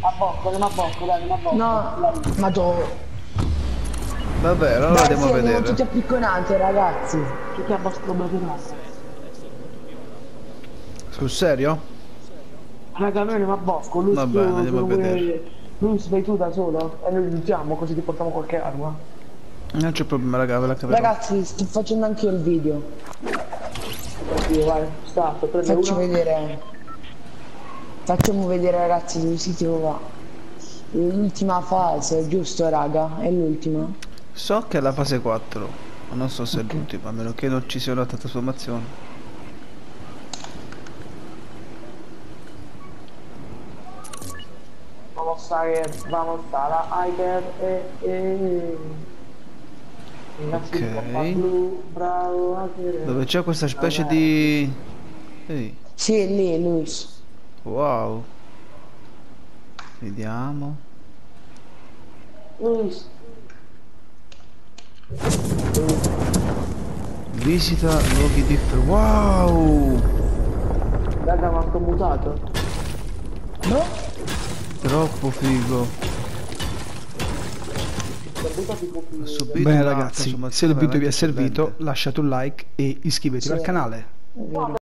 A bocco, andiamo a bocco, dai, a bocco. No, ma do. Vabbè, allora Dai, andiamo sì, a vedere. tutti appicconati, ragazzi. Tutti a bocco, batterassi. Sul serio? Raga, noi andiamo a bosco, lui Vabbè, tu- andiamo a vedere. Lui si vai tu da solo e noi aiutiamo così ti portiamo qualche arma. Non c'è problema, raga, ve la caverò. Ragazzi, sto facendo anche io il video. Oddio, vai, start, prende Faccio uno. vedere. Facciamo vedere ragazzi dove si trova. L'ultima fase, giusto raga? È l'ultima. So che è la fase 4, ma non so se è l'ultima, a meno che non ci sia un'altra trasformazione. Vamos a ver, vamos a la Hyper e... e... Ok. Dove c'è questa specie di... Ehi, Sì, è lì, Luis. Wow. Vediamo. Luis, Visita luoghi differenti. Wow! raga, ma sto mutato. No? Troppo figo. Subito Bene una ragazzi, se il video vi è servito lasciate un like e iscrivetevi Sì. al canale.